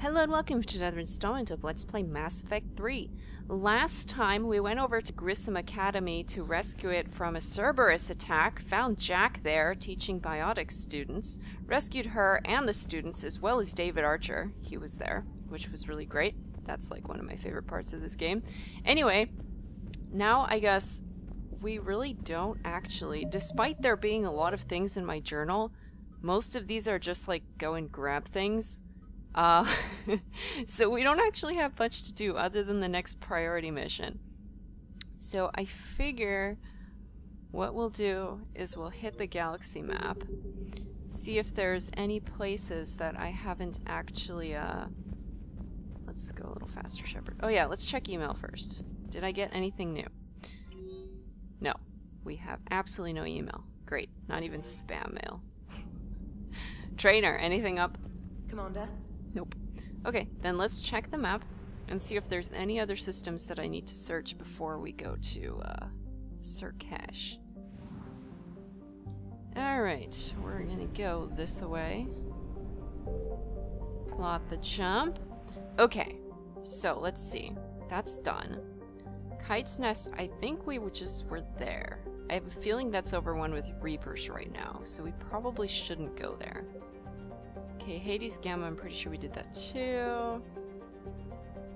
Hello and welcome to another installment of Let's Play Mass Effect 3. Last time we went over to Grissom Academy to rescue it from a Cerberus attack, found Jack there teaching biotics students, rescued her and the students as well as David Archer. He was there, which was really great. That's like one of my favorite parts of this game. Anyway, now I guess we really don't actually, despite there being a lot of things in my journal, most of these are just like go and grab things. Uh, so we don't actually have much to do other than the next priority mission. So I figure what we'll do is we'll hit the galaxy map, see if there's any places that I haven't actually, uh, let's go a little faster, Shepard. Oh yeah, let's check email first. Did I get anything new? No, we have absolutely no email. Great, not even spam mail. Traynor, anything up? Commander? Nope. Okay, then let's check the map and see if there's any other systems that I need to search before we go to uh. Alright, we're gonna go this way. Plot the jump. Okay, so let's see. That's done. Kite's Nest, I think we just were there. I have a feeling that's over one with Reapers right now, so we probably shouldn't go there. Okay, Hades Gamma, I'm pretty sure we did that too.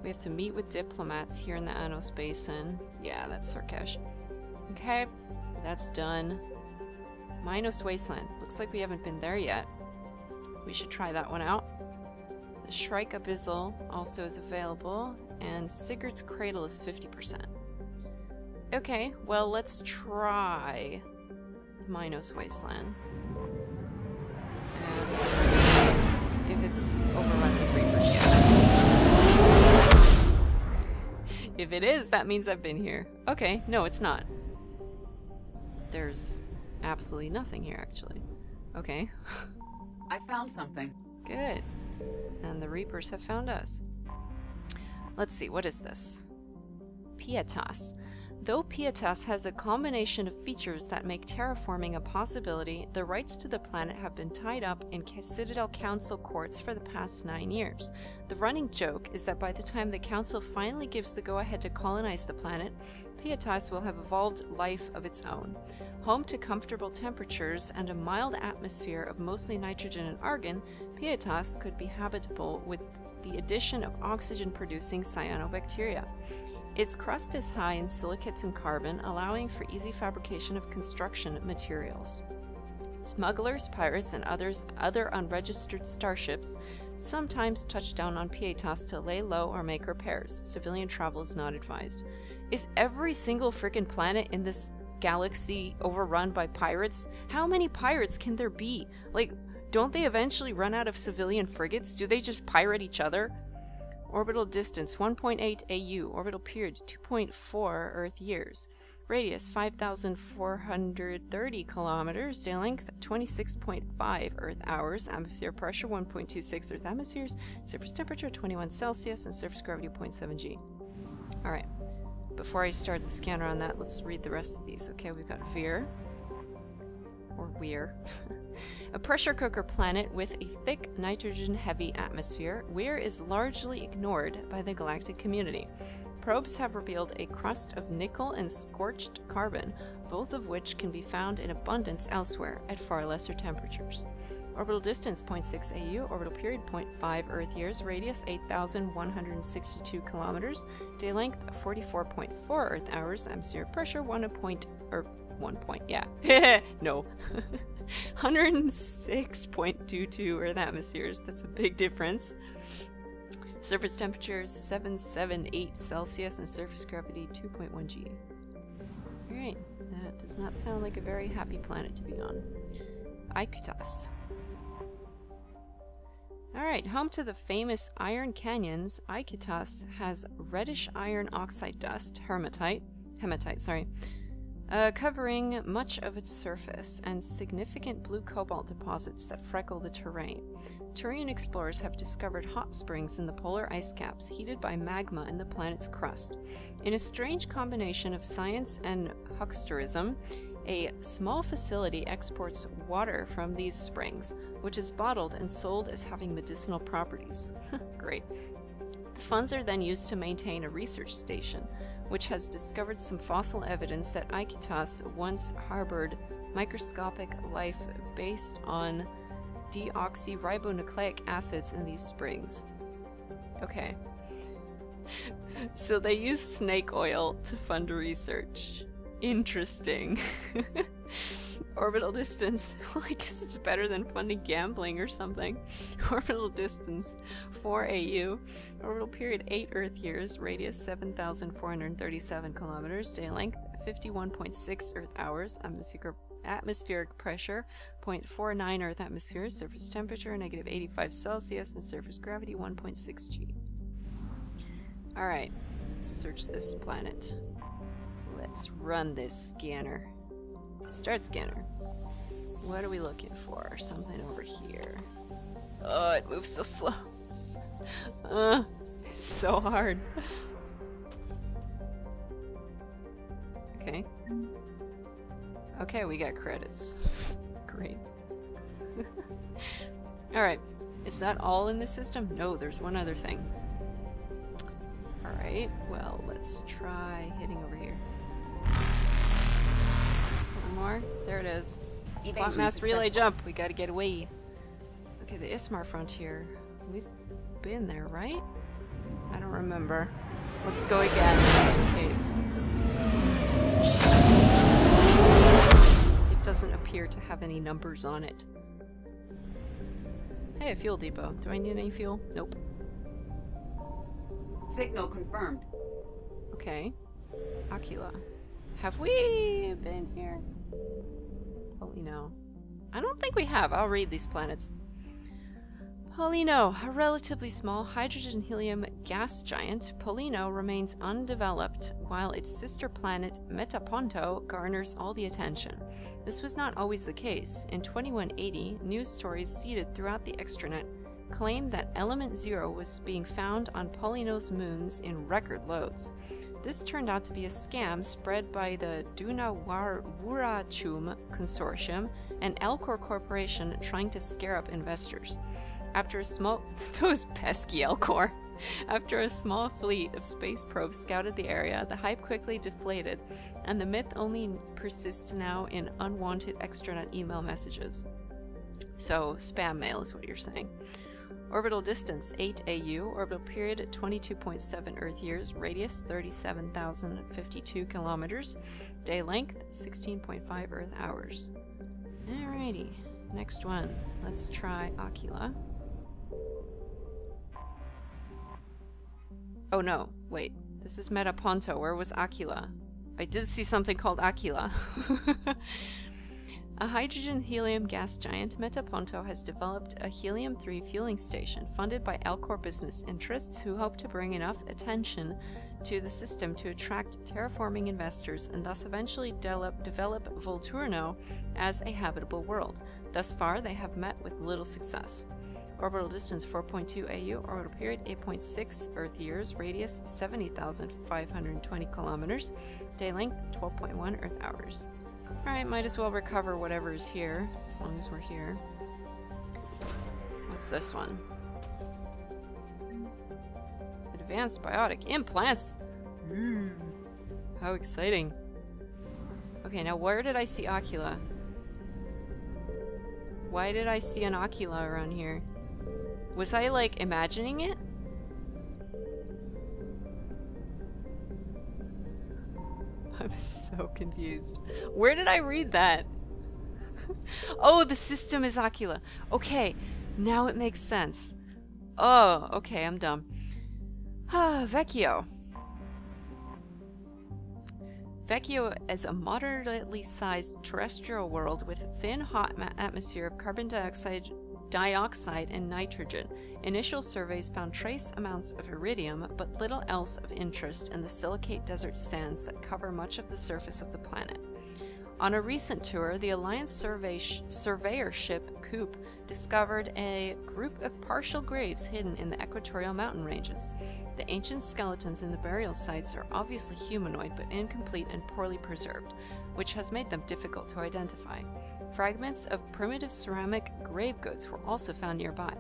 We have to meet with diplomats here in the Annos Basin. Yeah, that's Sur'Kesh. Okay, that's done. Minos Wasteland. Looks like we haven't been there yet. We should try that one out. The Shrike Abyssal also is available, and Sigurd's Cradle is 50%. Okay, well, let's try the Minos Wasteland. It's overrun with Reapers yet. if it is, that means I've been here. Okay, no, it's not. There's absolutely nothing here, actually. Okay. I found something. Good. And the Reapers have found us. Let's see, what is this? Pietas. Though Pietas has a combination of features that make terraforming a possibility, the rights to the planet have been tied up in Citadel Council courts for the past nine years. The running joke is that by the time the Council finally gives the go ahead to colonize the planet, Pietas will have evolved life of its own. Home to comfortable temperatures and a mild atmosphere of mostly nitrogen and argon, Pietas could be habitable with the addition of oxygen producing cyanobacteria. Its crust is high in silicates and carbon, allowing for easy fabrication of construction materials. Smugglers, pirates, and others other unregistered starships sometimes touch down on Pietas to lay low or make repairs. Civilian travel is not advised. Is every single freaking planet in this galaxy overrun by pirates? How many pirates can there be? Like, don't they eventually run out of civilian frigates? Do they just pirate each other? Orbital distance 1.8 AU. Orbital period 2.4 Earth years. Radius 5,430 kilometers. Day length 26.5 Earth hours. Atmosphere pressure 1.26 Earth atmospheres. Surface temperature 21 Celsius and surface gravity 0.7 G. Alright. Before I start the scanner on that, let's read the rest of these. Okay, we've got Veer or Weir. a pressure cooker planet with a thick nitrogen heavy atmosphere, Weir is largely ignored by the galactic community. Probes have revealed a crust of nickel and scorched carbon, both of which can be found in abundance elsewhere at far lesser temperatures. Orbital distance 0.6 AU, orbital period 0.5 Earth years, radius 8,162 kilometers, day length 44.4 Earth hours, atmosphere pressure 1 point or one point, yeah. no. 106.22 or Earth atmospheres. That's a big difference. Surface temperature 778 Celsius and surface gravity 2.1 G. Alright, that does not sound like a very happy planet to be on. Aequitas. Alright, home to the famous Iron Canyons, Aequitas has reddish iron oxide dust, hermatite, hematite, sorry, uh, covering much of its surface, and significant blue cobalt deposits that freckle the terrain. Turian explorers have discovered hot springs in the polar ice caps heated by magma in the planet's crust. In a strange combination of science and hucksterism, a small facility exports water from these springs, which is bottled and sold as having medicinal properties. Great. The funds are then used to maintain a research station, which has discovered some fossil evidence that Aequitas once harbored microscopic life based on deoxyribonucleic acids in these springs. Okay. so they use snake oil to fund research. Interesting. Orbital distance. Well, I guess it's better than funding gambling or something. Orbital distance 4 AU. Orbital period 8 Earth years. Radius 7,437 kilometers. Day length 51.6 Earth hours. Atmospheric, atmospheric pressure 0.49 Earth atmosphere. Surface temperature negative 85 Celsius. And surface gravity 1.6 G. Alright, search this planet. Let's run this scanner. Start scanner. What are we looking for? Something over here. Oh, it moves so slow. Uh, it's so hard. Okay. Okay, we got credits. Great. Alright. Is that all in the system? No, there's one other thing. Alright, well, let's try hitting over here. One more. There it is. Plot mass relay jump. We gotta get away. Okay, the Ismar frontier. We've been there, right? I don't remember. Let's go again, just in case. It doesn't appear to have any numbers on it. Hey, a fuel depot. Do I need any fuel? Nope. Signal confirmed. Okay. Aquila. Have we been here? Polino. I don't think we have. I'll read these planets. Polino, a relatively small hydrogen helium gas giant, Polino remains undeveloped, while its sister planet Metaponto garners all the attention. This was not always the case. In 2180, news stories seeded throughout the extranet claimed that Element Zero was being found on Polino's moons in record loads. This turned out to be a scam spread by the Duna Consortium and Elcor Corporation trying to scare up investors. After a small those pesky Elcor. After a small fleet of space probes scouted the area, the hype quickly deflated, and the myth only persists now in unwanted extranet email messages. So, spam mail is what you're saying. Orbital distance 8 AU, orbital period 22.7 Earth years, radius 37,052 kilometers, day length 16.5 Earth hours. Alrighty, next one. Let's try Aquila. Oh no, wait. This is Metaponto. Where was Aquila? I did see something called Aquila. a hydrogen helium gas giant, Metaponto has developed a helium 3 fueling station funded by Elcor business interests who hope to bring enough attention to the system to attract terraforming investors and thus eventually de develop Volturno as a habitable world. Thus far, they have met with little success. Orbital distance 4.2 AU, orbital period 8.6 Earth years, radius 70,520 kilometers, day length 12.1 Earth hours. Alright, might as well recover whatever is here, as long as we're here. What's this one? Advanced biotic implants! Mm. How exciting. Okay, now where did I see Ocula? Why did I see an Ocula around here? Was I, like, imagining it? I'm so confused. Where did I read that? oh, the system is Aquila. Okay, now it makes sense. Oh, okay, I'm dumb. Ah, Vecchio. Vecchio is a moderately sized terrestrial world with a thin, hot atmosphere of carbon dioxide dioxide, and nitrogen. Initial surveys found trace amounts of iridium, but little else of interest in the silicate desert sands that cover much of the surface of the planet. On a recent tour, the Alliance survey sh surveyor ship Coop discovered a group of partial graves hidden in the equatorial mountain ranges. The ancient skeletons in the burial sites are obviously humanoid but incomplete and poorly preserved, which has made them difficult to identify. Fragments of primitive ceramic grave goods were also found nearby.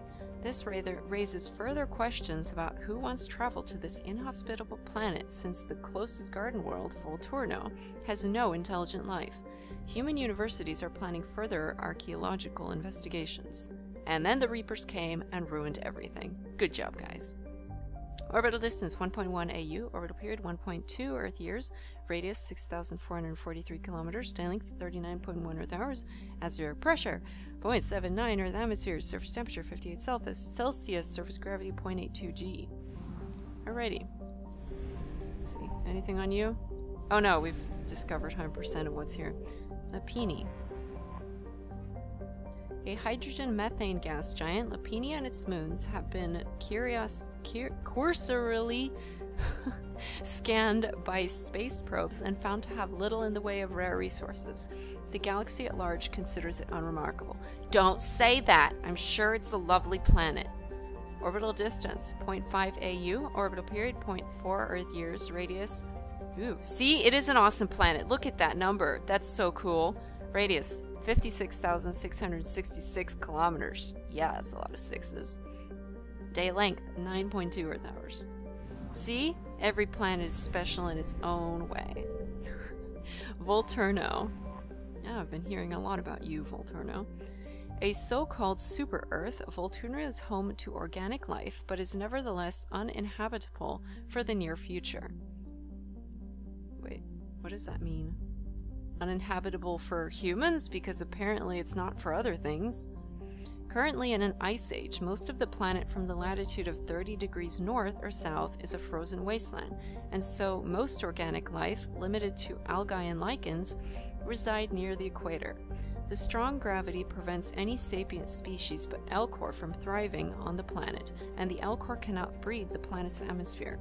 This raises further questions about who once traveled to this inhospitable planet since the closest garden world, Volturno, has no intelligent life. Human universities are planning further archaeological investigations. And then the Reapers came and ruined everything. Good job, guys. Orbital distance 1.1 AU, orbital period 1.2 Earth years, radius 6,443 kilometers, day length 39.1 Earth hours, atmospheric pressure 0.79 Earth atmosphere, surface temperature 58 Celsius, Celsius, surface gravity 0.82 G. Alrighty. Let's see, anything on you? Oh no, we've discovered 100% of what's here. Lapini. A hydrogen methane gas giant, Lapini and its moons have been curious, cur cursorily scanned by space probes and found to have little in the way of rare resources. The galaxy at large considers it unremarkable. Don't say that! I'm sure it's a lovely planet. Orbital distance 0.5 AU, orbital period 0.4 Earth years, radius. Ooh, see, it is an awesome planet. Look at that number. That's so cool. Radius 56,666 kilometers. Yeah, that's a lot of sixes. Day length 9.2 Earth hours. See? Every planet is special in its own way. Volturno. Yeah, I've been hearing a lot about you, Volturno. A so called super Earth, Volturno is home to organic life, but is nevertheless uninhabitable for the near future. Wait, what does that mean? Uninhabitable for humans? Because apparently it's not for other things. Currently in an ice age, most of the planet from the latitude of 30 degrees north or south is a frozen wasteland, and so most organic life, limited to algae and lichens, reside near the equator. The strong gravity prevents any sapient species but Elcor from thriving on the planet, and the Elcor cannot breathe the planet's atmosphere,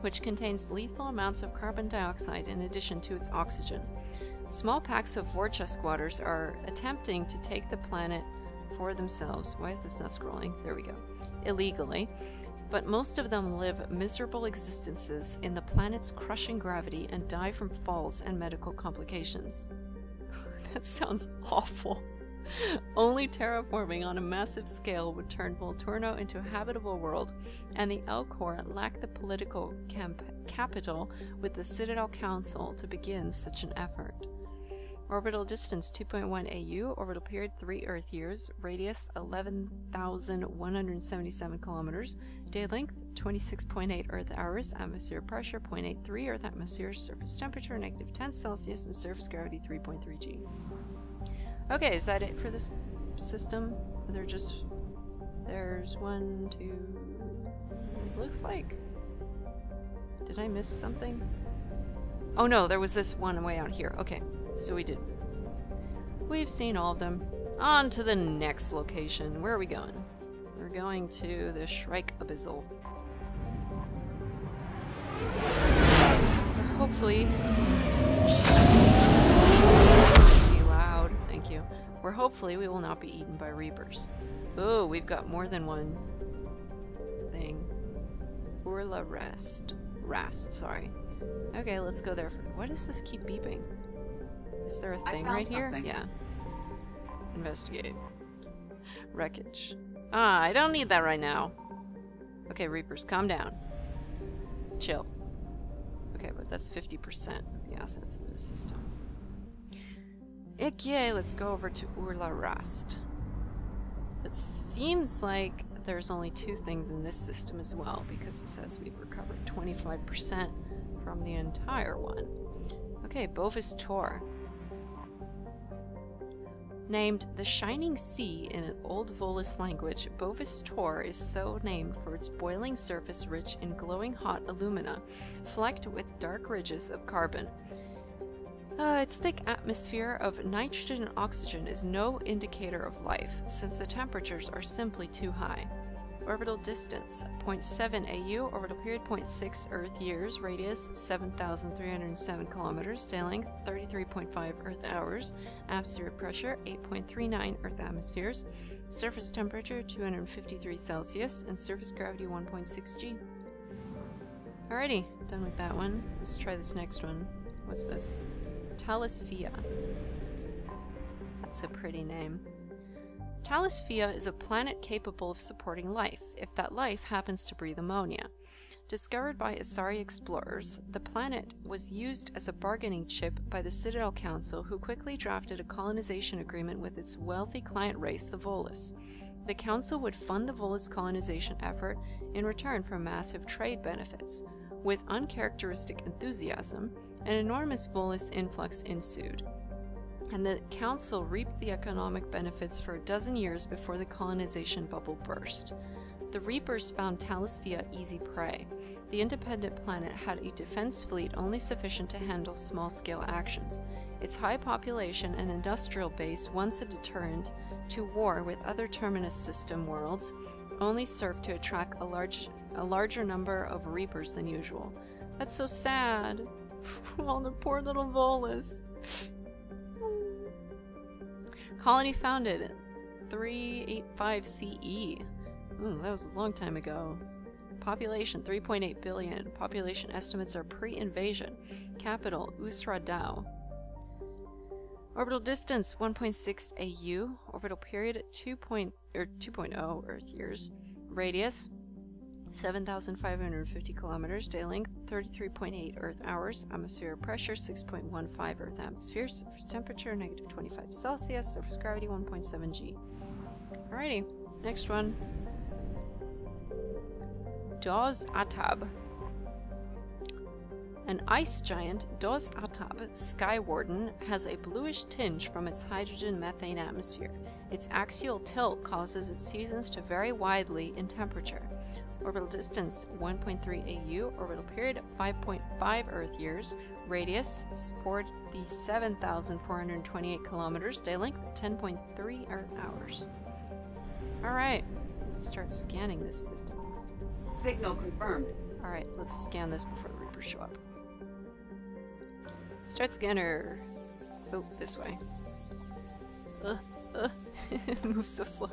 which contains lethal amounts of carbon dioxide in addition to its oxygen. Small packs of Vorcha squatters are attempting to take the planet for themselves. Why is this not scrolling? There we go. Illegally. But most of them live miserable existences in the planet's crushing gravity and die from falls and medical complications. that sounds awful. Only terraforming on a massive scale would turn Volturno into a habitable world, and the Elcor lack the political capital with the Citadel Council to begin such an effort. Orbital distance 2.1 AU, orbital period 3 Earth years, radius 11,177 kilometers, day length 26.8 Earth hours, atmosphere pressure 0.83 Earth atmosphere, surface temperature negative 10 Celsius, and surface gravity 3.3 G. Okay, is that it for this system? Are there just. There's one, two. Looks like. Did I miss something? Oh no, there was this one way out here. Okay. So we did. We've seen all of them. On to the next location. Where are we going? We're going to the Shrike Abyssal. hopefully... Be loud. Thank you. Where hopefully we will not be eaten by Reapers. Oh, we've got more than one thing. Urla Rest. Rast, sorry. Okay, let's go there. For, why does this keep beeping? Is there a thing right something. here? Yeah. Investigate. Wreckage. Ah, I don't need that right now. Okay, Reapers, calm down. Chill. Okay, but that's 50% of the assets in this system. Okay, let's go over to Urla Rast. It seems like there's only two things in this system as well, because it says we've recovered 25% from the entire one. Okay, Bovis Tor. Named the Shining Sea in an Old Volus language, Bovis Tor is so named for its boiling surface rich in glowing hot alumina, flecked with dark ridges of carbon. Uh, its thick atmosphere of nitrogen and oxygen is no indicator of life, since the temperatures are simply too high. Orbital distance 0.7 AU, orbital period 0.6 Earth years, radius 7,307 kilometers, day length 33.5 Earth hours, atmospheric pressure 8.39 Earth atmospheres, surface temperature 253 Celsius, and surface gravity 1.6 G. Alrighty, done with that one. Let's try this next one. What's this? Talis Fia. That's a pretty name. Phaeae is a planet capable of supporting life, if that life happens to breathe ammonia. Discovered by Asari explorers, the planet was used as a bargaining chip by the Citadel Council, who quickly drafted a colonization agreement with its wealthy client race, the Volus. The Council would fund the Volus colonization effort in return for massive trade benefits. With uncharacteristic enthusiasm, an enormous Volus influx ensued, and the Council reaped the economic benefits for a dozen years before the colonization bubble burst. The Reapers found Phaeae easy prey. The independent planet had a defense fleet only sufficient to handle small scale actions. Its high population and industrial base, once a deterrent to war with other Terminus system worlds, only served to attract a, large, a larger number of Reapers than usual. That's so sad. oh, the poor little Volus. Colony founded 385 CE. Ooh, that was a long time ago. Population 3.8 billion. Population estimates are pre-invasion. Capital Usra Dao. Orbital distance 1.6 AU. Orbital period 2. Point, or 2.0 Earth years. Radius 7,550 kilometers. Day length 33.8 Earth hours. atmosphere pressure 6.15 Earth atmosphere. Surface temperature negative 25 Celsius. Surface gravity 1.7 G. Alrighty, next one. Doz Atab. An ice giant, Doz Atab Sky Warden, has a bluish tinge from its hydrogen methane atmosphere. Its axial tilt causes its seasons to vary widely in temperature. Orbital distance 1.3 AU, orbital period 5.5 Earth years, radius 47,428 kilometers, day length 10.3 Earth hours. Alright, let's start scanning this system. Signal confirmed. Alright, let's scan this before the Reapers show up. Start scanner. Oh, this way. Uh, uh. Move so slow.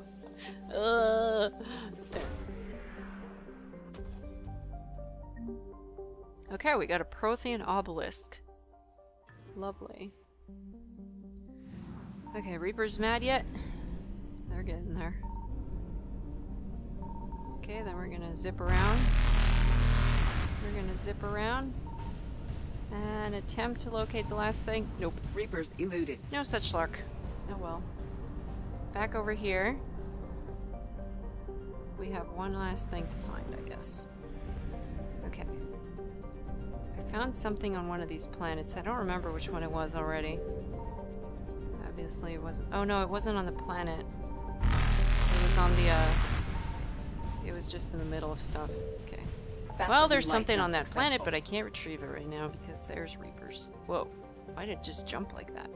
Uh. There. Okay, we got a Prothean obelisk. Lovely. Okay, Reaper's mad yet? They're getting there. Okay, then we're gonna zip around. We're gonna zip around and attempt to locate the last thing. Nope. Reapers eluded. No such luck. Oh well. Back over here. We have one last thing to find, I guess. Okay. I found something on one of these planets. I don't remember which one it was already. Obviously it wasn't- oh no, it wasn't on the planet. It was on the, uh... It was just in the middle of stuff. Okay. Well, there's something on that planet, but I can't retrieve it right now because there's Reapers. Whoa. Why did it just jump like that?